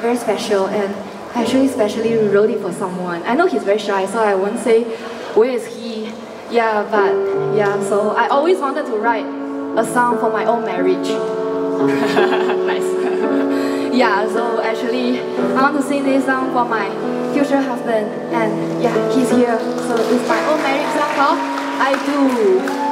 very special and actually especially wrote it for someone. I know he's very shy, so I won't say where is he. Yeah, but yeah, so I always wanted to write a song for my own marriage. nice. yeah, so actually I want to sing this song for my future husband and yeah, he's here. So it's my own marriage song called I Do.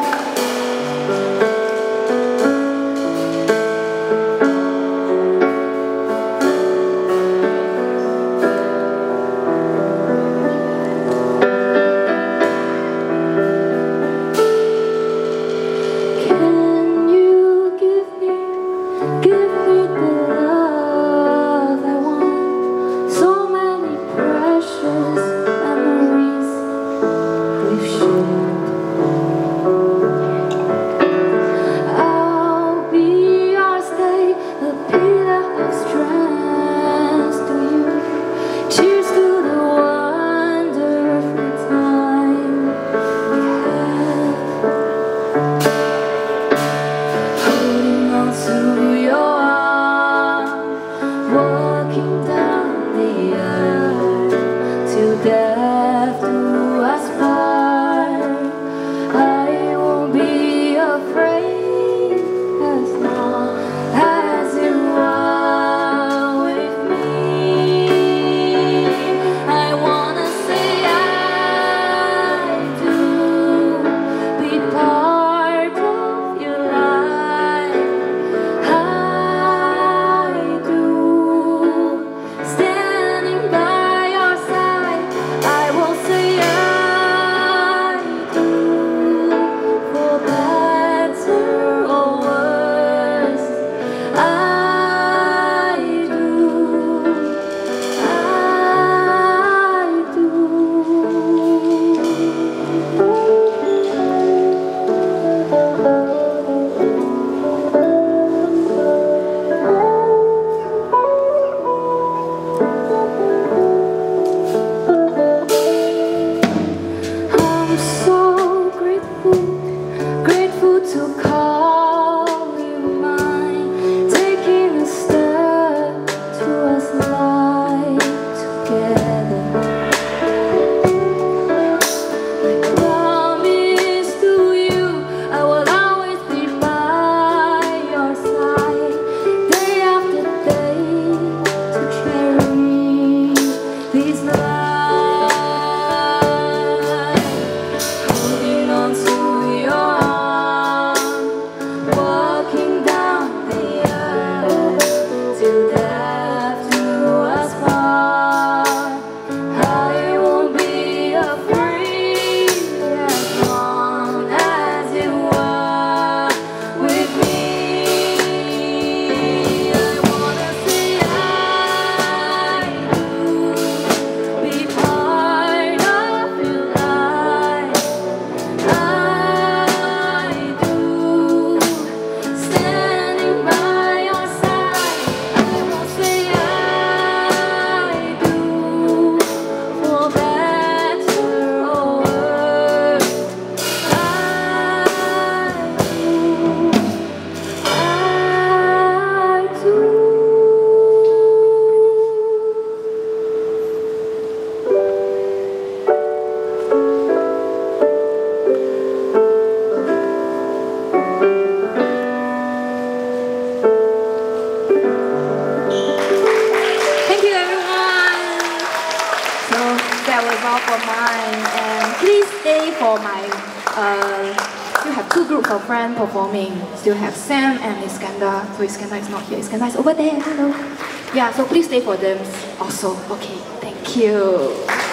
Uh, friend performing. Still have Sam and Iskandar. So Iskandar is not here. Iskandar is over there. Hello. Yeah, so please stay for them also. Okay, thank you.